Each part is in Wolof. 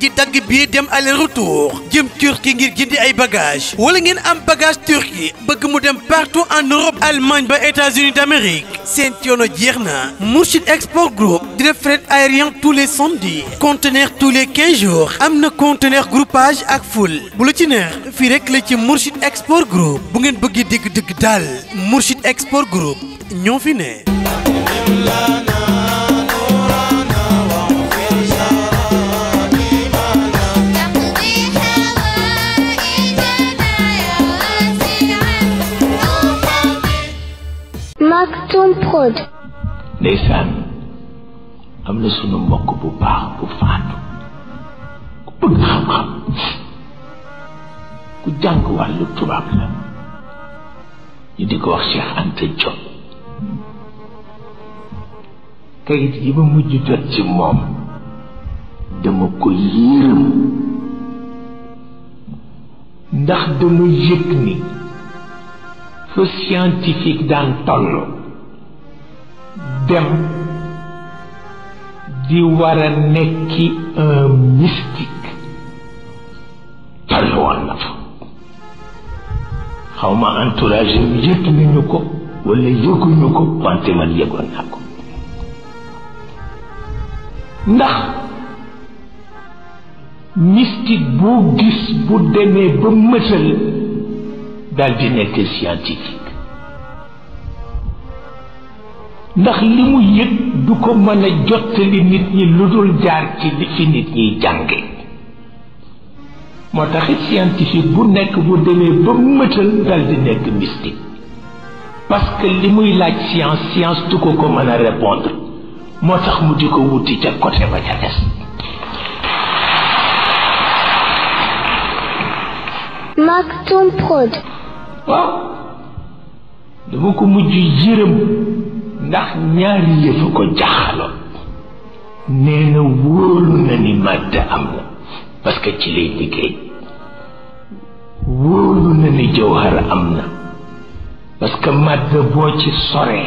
di dagg bii dem aller retour jëm Turquie ngir jëndi ay bagages wala ngeen am bagage Turquie bëgg mu dem partout en Europe Allemagne ba États-Unis d'Amérique seen coono jeex na Mourchid Export Group di def fret aérien tous les samedis conteneur tous les quinze jours am na conteneur groupage ak full bu la ci neex fii rek la ci Mourchid Export Group bu ngeen bëggee dégg dëgg daal Mourchid Export Group. ñoo fi ne Maktoum Prod. ndeysaan am na sunu mbokk bu baax bu faatu ku bëgg xam-xam ku jàng wàllu tubaab la ñu di ko wax Cheikh Anta Diop kayit yi ma mujj jot ci moom dama ko yërëm ndax dama yëg ni fu scientifique daan toll dem di war a nekki un mystique xaw ma entourage bi yëg nañu ko wala yëguñu ko wante man yëgoon naa ko ndax mystique boo gis bu demee ba mësal daal di nekk scientifique ndax li mu yëg du ko mën a jottali nit ñi lu dul jaar ci li fi nit ñiy jànge moo tax it scientifique bu nekk bu demee ba mëtal dal di nekk mystique parce que li muy laaj science science du ko ko mën a répondre moo tax mu di ko wuti ca côté ba ca des Maktoum Prod. waaw dama ko mujj yërëm ndax ñaari yëf a ko jaaxaloon nee na wóolu na ni màdd am na parce que ci lay liggéey wóolu na ni jawhar am na parce que màdd boo ci soree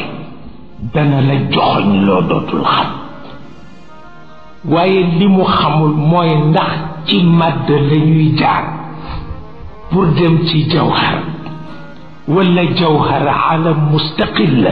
dana la joxoñ loo dootul xam waaye li mu xamul mooy ndax ci màdd la ñuy jaar pour dem ci jawhar wala jawhar alam mustaqil la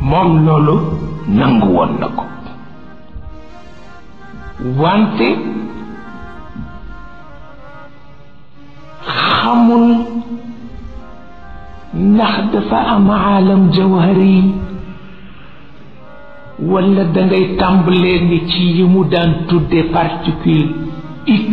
moom loolu nangu woon na ko wante xamul ndax dafa am aalam jawhari yi wala dangay tàmbalee ni ci yi mu daan tudde particule x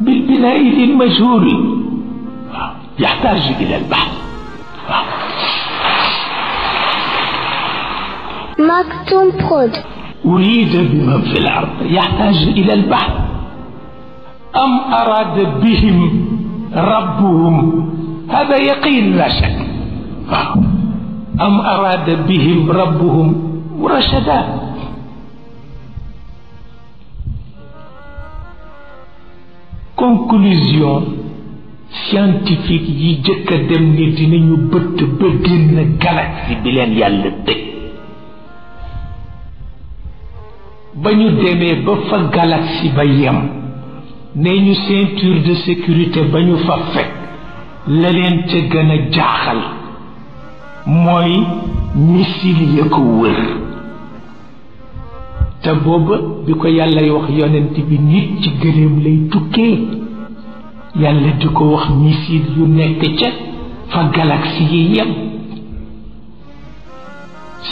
بالبدائل المجهول يحتاج إلى البحث مكتوم بود أريد بمن في الأرض يحتاج إلى البحث أم أراد بهم ربهم هذا يقين لا شك أم أراد بهم ربهم رشدا conclusion scientifique yi jëkk a dem ni dinañu bëtt ba génn galaxie bi leen yàlla tëj ba ñu demee ba fa galaxie ba yem ne ñu ceinture de sécurité ba ñu fa fekk la leen ca gën a jaaxal mooy missile ya ko wër te booba bi ko yàllay wax yonent bi nit ci gëléem lay tukkee yàlla di ko wax missile yu nekk ca fa galaxie yi yem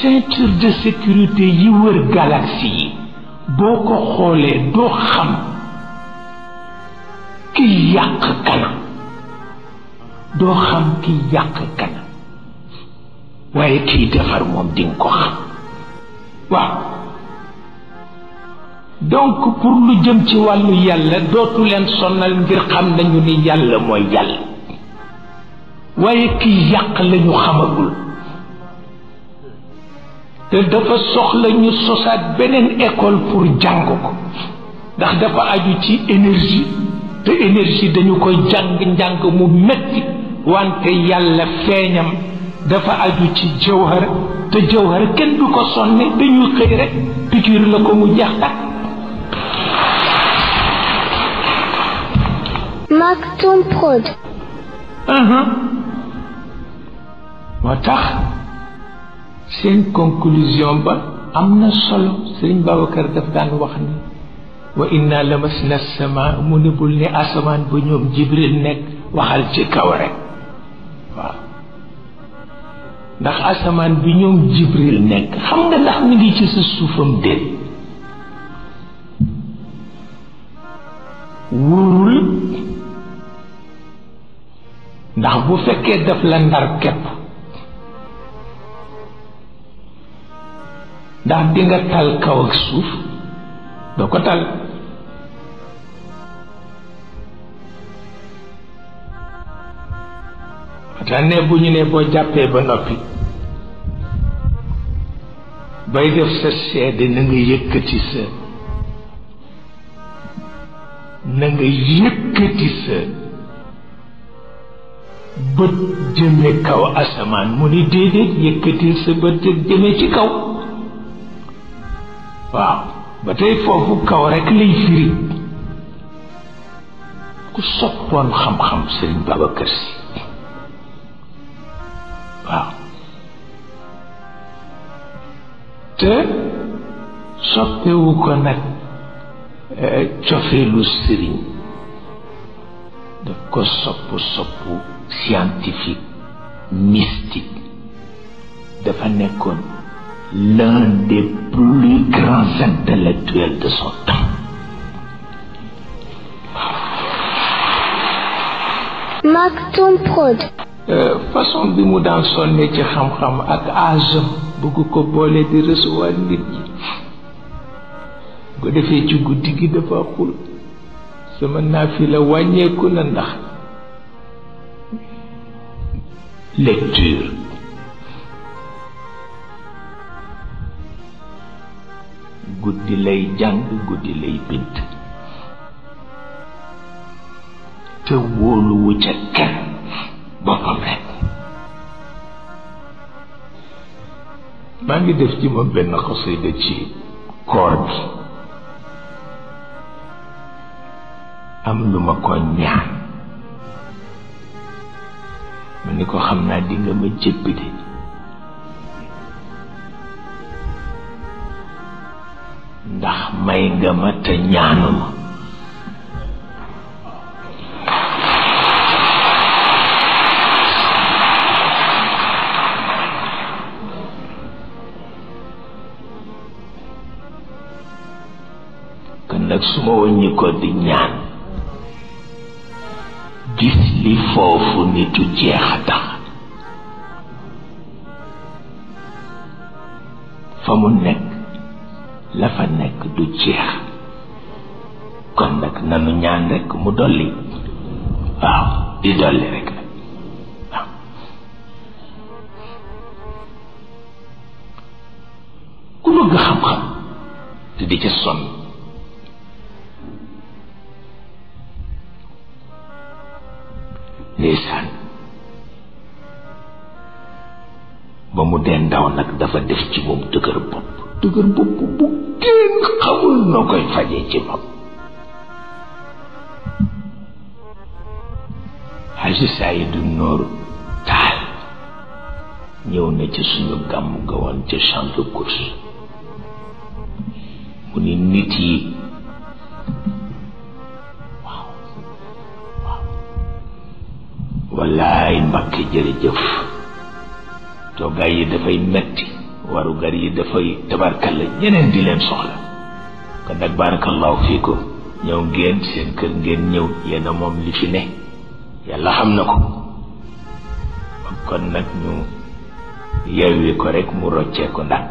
ceinture de sécurité yi wër galaxie yi boo ko xoolee doo xam ki yàq kana doo xam ki yàq kana waaye kii defar moom di nga ko xam waaw donc pour lu jëm ci wàllu yàlla dootu leen sonal ngir xam nañu ni yàlla mooy yàlla waaye kii yàq lañu xamagul te dafa soxla ñu sosaat beneen école pour jàng ko ndax dafa aju ci énergie te énergie dañu koy jàng njàng mu metti wante yàlla feeñam dafa aju ci jawhara te jawhara kenn du ko sonne dañuy xëy rek piqûre la ko mu jeex tàkk Maktoum Prod. moo tax seen conclusion ba am na solo sëriñ Babacar daf daan wax ni wa inna lamasna sama mu ne bul ne asamaan ba ñoom jibril nekk waxal ci kaw rek waaw ndax asamaan bi ñoom jibril nekk xam nga ndax mi ngi ci sa suufam déet wóorul ndax bu fekkee daf la ndar képp ndax di nga tal kaw ak suuf doo ko tal te ne bu ñu ne boo jàppee ba noppi bay def sa seede na nga yëkkati sa na nga yëkkati sa bët jëme kaw asamaan mu ni déedéet yëkkatil sa bët jëme ci kaw waaw ba tey foofu kaw rekk lay firi ku soppoon xam-xam sëriñ Babacar Si waaw te soppewu ko nag eh, cofeelu sëriñ daf ko sopp sopp scientifique mystique dafa nekkoon l'un des plus grands intellectuels de son temps Maktoum Prod euh, façon bi mu daan sonne ci xam-xam ak âge bëgg ko boole di recevoir nit ñi ko defee ci guddi gi dafa xul sama naafila wàññeeku na ndax lecture guddi lay jàng guddi lay bind te wóoluwu ca kenn boppam rekk maa ngi def ci moom benn xasida ci koor gi am lu ma ko ñaan ma ni ko xam naa di nga ma jéppi de ndax may nga ma te ñaanu ma kon nag su ma wàññi ko di ñaan gis li foofu nitu jeex a tax fa mu nekk la fa nekk du jeex kon nag nanu ñaan rek mu dolli waaw di dolli rek ku bëgg xam-xam te di ca sonn ndeysaan ba mu dee ndaw nag dafa def ci moom dëgër bopp dëgër bopp bu kenn xamul noo koy fajee ci moom Haji Saydu Noor Taal ñëw na ci suñu gàmm ga woon ca champ de course mu ni nit yi waaw waaw wallaay Mbàkke jërëjëf toogaay yi dafay metti warugar yi dafay tabarkalla ñeneen di leen soxla kon nag barakallahu fiikum ñëw ngeen seen kër ngeen ñëw yéen a moom li fi ne yàlla xam na ko kon nag ñu yewwi ko rek mu roccee ko ndànk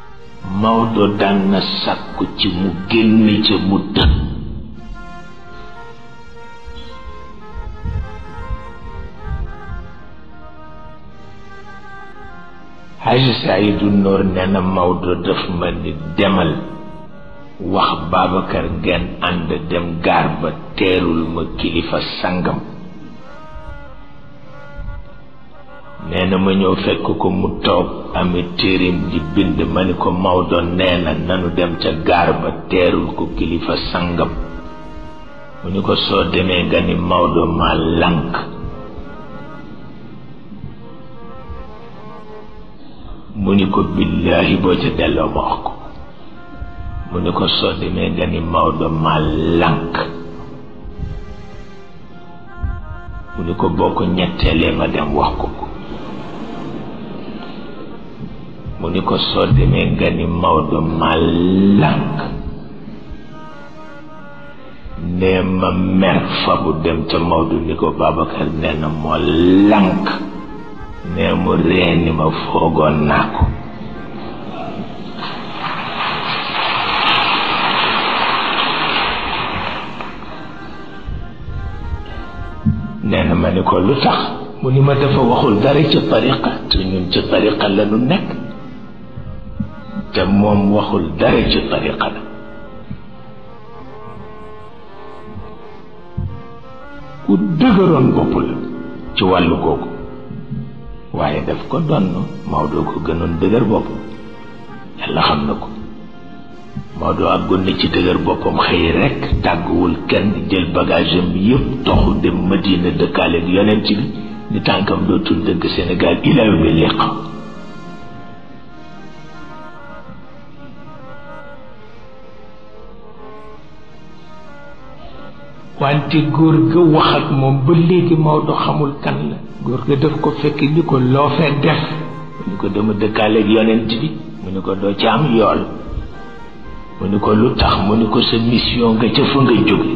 Maodo daan na sàkku ci mu génn ca mu dëkk Haj Saydu Noor nee na Maodo daf ma ni demal wax Babacar ngeen ànd dem gaar ba teerul ma kilifa sangam nee na ma ñëw fekk ko mu toog ami téerim di bind ma ni ko Maodo nee na nanu dem ca gaar ba teerul ko kilifa sangam mu ni ko soo demee nga ni Maodo ma lànk mu ni ko billaahi boo ca delloo ma wax ko mu ni ko soo demee nga ni Maodo ma lànk mu ni ko boo ko ñetteelee ma dem wax ko ko mu ni ko soo demee nga ni Maodo ma lànk nee ma mer fa bu dem ca Maodo ni ko Babacar nee na moo lànk nee mu ree ni ma foogoon naa ko nee na ma ni ko lu tax mu ni ma dafa waxul dara ci tariqa te ñun ci tariqa la nu nekk te moom waxul dara ci tariqa la ku dëgëroon bopp la ci wàllu googu waaye daf ko donn Maodo ko gënoon dëgër bopp yàlla xam na ko Maodo àggoon na ci dëgër boppam xëy rekk tàgguwul kenn jël bagage am yëpp toxu dem Madina dëkkaale ak yonent bi ni tànkam dootul dëgg Sénégal ilaa yawmi liqa wante góor ga wax ak moom ba léegi Maodo xamul kan la góor ga daf ko fekk ni ko loo fee def mu ni ko dama dëkkaale ak yonent bi mu ni ko doo ci am yool mu ni ko lu tax mu ni ko sa mission nga ca fa nga jóge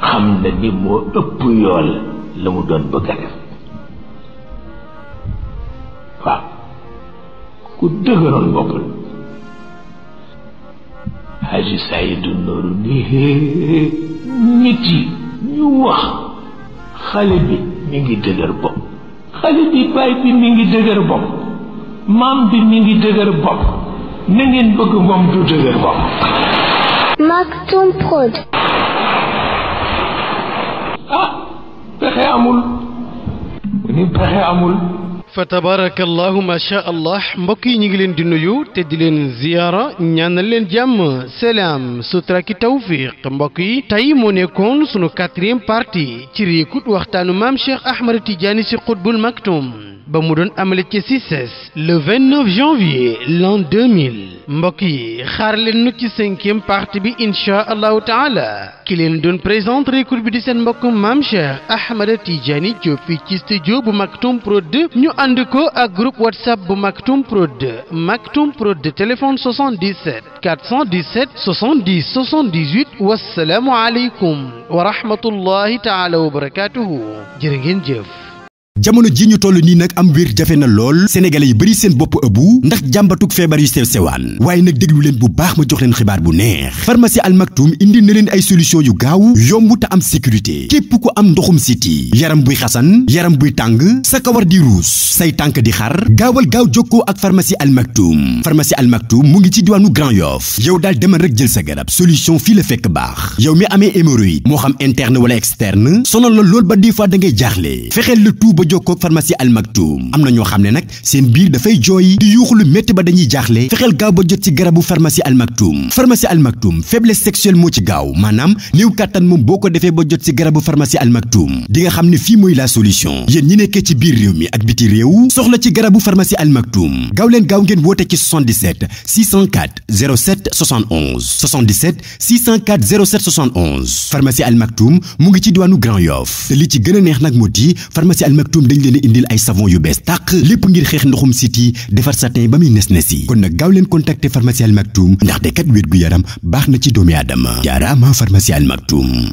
xam na ni moo ëpp yool la mu doon bëgg a def waaw ku dëgëroon bopp la Haji Saydu Nooru ni nit yi ñu wax xale bi mi ngi dëgër bopp xale bi baay bi mi ngi dëgër bopp maam bi mi ngi dëgër bopp na ngeen bëgg moom du dëgër bopp Maktoum Prod. ah pexe amul mu ni pexe amul fa tabarakallahu ma sha allah mbokk yi ñu ngi leen di nuyu te di leen ziyaara ñaanal leen jàmm salaam sutura ki tawfiq mbokk yi tey moo nekkoon sunu quatrième partie ci réekut waxtaanu maam Cheikh Ahmad Tidiane si xutbul maktum ba mu doon amale ci CICES le 29 janvier l'an 2000 mbokk yi xaar leen nu ci cinquième partie bi incha allahu taala ki leen doon présenter récours bi di seen mbokk maam Cheikh Ahmada Tidiane Diop fii ci studio bu Maktoum Prod 2 ñu ànd ko ak groupe whatsapp bu Maktoum Prod 2 Maktoum Prod 2 téléphone 77 417 70 78 wassalaamu aleykum wa rahmatullahi taala wa barakatuhu jërë ngeen jëf jamono ji ñu toll nii nag am wér jafe na lool sénégalais yu bëri seen bopp ëbbu ndax jàmbatuk feebar yu sew sewaan waaye nag déglu leen bu baax ma jox leen xibaar bu neex pharmacie Al Maktoum indi na leen ay solution yu gaaw yomb te am sécurité képp ku am ndoxum siti yaram buy xasan yaram buy tàng sa kawar di ruus say tànk di xar gaawal gaaw jokkoo ak pharmacie Al Maktoum pharmacie Al Maktoum mu ngi ci diwaanu Grand Yoff yow daal demal rek jël sa garab solution fii la fekk baax yow mi amee hémorroïde moo xam interne wala externe sonal la lool ba des fois da ngay jaaxle fexeel le tout ba jokkoo ak pharmacie Al Maktoum am na ñoo xam ne nag seen biir dafay jooy di yuuxu lu métti ba dañuy jaaxle fexeel gaaw ba jot ci garabu pharmacie Al Maktoum pharmacie Al Maktoum faiblesse sexuelle moo ci gaaw maanaam néew kàttan moom boo ko defee ba jot ci garabu pharmacie Al Maktoum di nga xam ne fii mooy la solution yéen ñi nekkee ci biir réew mi ak biti réew soxla ci garabu pharmacie Al Maktoum gaaw leen gaaw ngeen woote ci 77 604 07 71 77 604 07 71 pharmacie Al Maktoum mu ngi ci diwaanu Grand Yoff te li ci gën a neex nag moo di pharmacie Al Maktoum dañ leen a indil ay savon yu bees tàq lépp ngir xeex ndoxum siti defar satin ba muy nes nes yi kon nag gaaw leen contacter pharmacie Al Maktoum ndaxte kat wér gu yaram baax na ci doomi aadama jaaraama pharmacie Al Maktoum